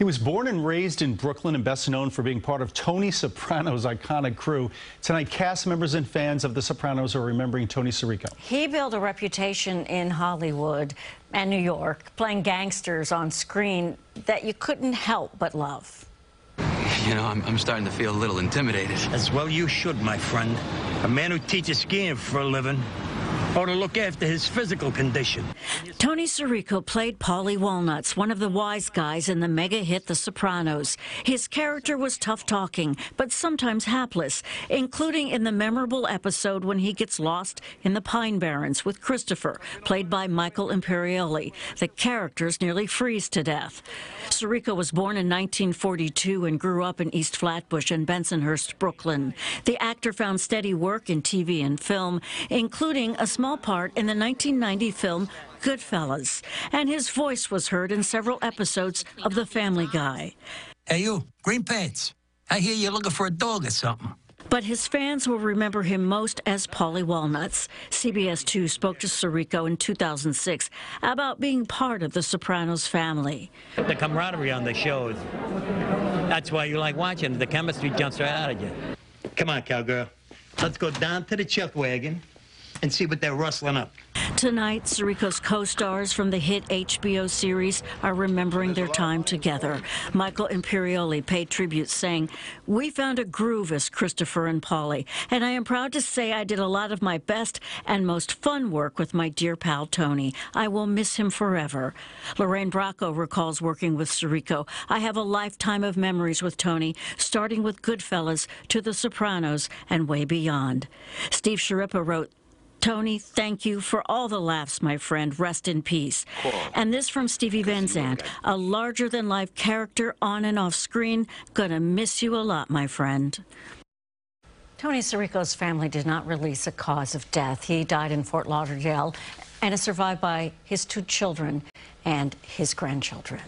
He was born and raised in Brooklyn and best known for being part of Tony Soprano's iconic crew. Tonight, cast members and fans of The Sopranos are remembering Tony Sirico. He built a reputation in Hollywood and New York, playing gangsters on screen that you couldn't help but love. You know, I'm, I'm starting to feel a little intimidated. As well you should, my friend. A man who teaches skiing for a living or to look after his physical condition. Tony Sirico played Paulie Walnuts, one of the wise guys in the mega hit The Sopranos. His character was tough talking, but sometimes hapless, including in the memorable episode when he gets lost in the Pine Barrens with Christopher, played by Michael Imperioli. The characters nearly freeze to death. Sirico was born in 1942 and grew up in East Flatbush and Bensonhurst, Brooklyn. The actor found steady work in TV and film, including a small part in the 1990 film Goodfellas, and his voice was heard in several episodes of The Family Guy. Hey, you, green pants. I hear you're looking for a dog or something. But his fans will remember him most as Paulie Walnuts. CBS 2 spoke to Sirico in 2006 about being part of the Sopranos family. The camaraderie on the shows. That's why you like watching. The chemistry jumps right out of you. Come on, cowgirl. Let's go down to the chuck wagon and see what they're rustling up. Tonight, Sirico's co-stars from the hit HBO series are remembering their time together. Michael Imperioli paid tribute, saying, We found a groove as Christopher and Paulie, and I am proud to say I did a lot of my best and most fun work with my dear pal Tony. I will miss him forever. Lorraine Bracco recalls working with Sirico. I have a lifetime of memories with Tony, starting with Goodfellas to The Sopranos and way beyond. Steve Schirripa wrote, Tony, thank you for all the laughs, my friend. Rest in peace. Cool. And this from Stevie Van Zandt, a larger than life character on and off screen. Gonna miss you a lot, my friend. Tony Sirico's family did not release a cause of death. He died in Fort Lauderdale and is survived by his two children and his grandchildren.